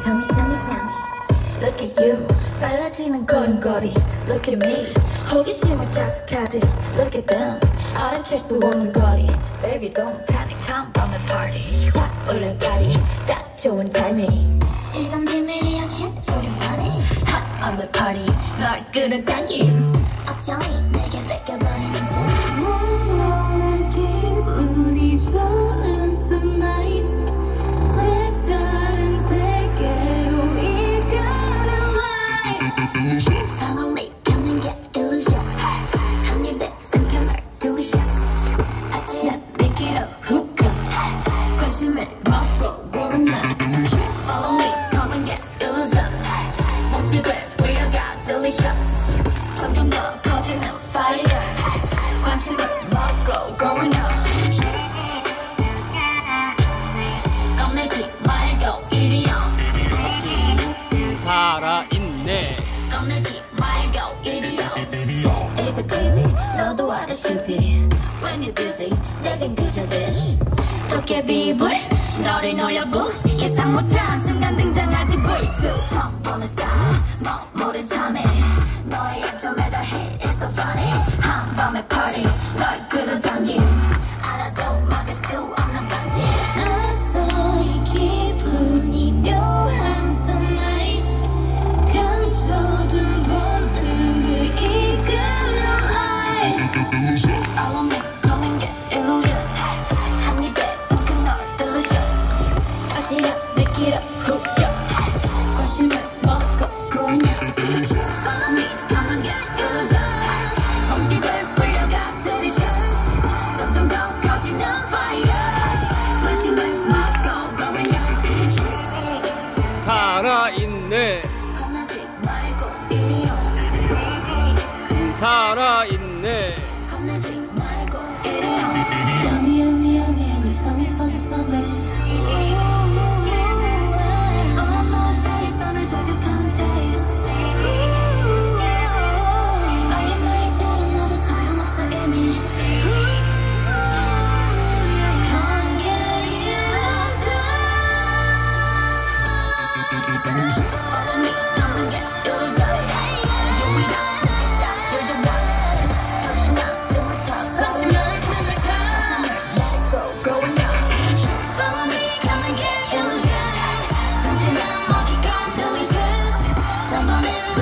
Tell me, tell me, tell me. Look at you 빨라지는 걸음걸이 Look at me 호기심을 자극하지 Look at them 알아챌 수 없는 거리 Baby don't panic 한밤의 party 딱 올라가리 딱 좋은 타이밍 이건 비밀이야, shit. 오랜만에. Hot on the party 널 끌어당김 어쩌니 내게 뺏겨버리 관심을 먹고 고르는 Follow me, come and get illusion 몸집을 부여가 delicious 점점 더 커지는 fire 관심을 먹고 고르는 겁내지 말고 이리요 살아있네 겁내지 말고 이리요 Easy peasy 너도 알다시피 When you busy 내겐 그저 dish 도깨비불? 너를 놀려부 예상 못한 순간 등장하지 불쑥. 처음 보는 스타일 뭐 모른 탐에. 너의 약점에다 hit It's so funny. 한밤의 party 널 끌어당김 살아있네.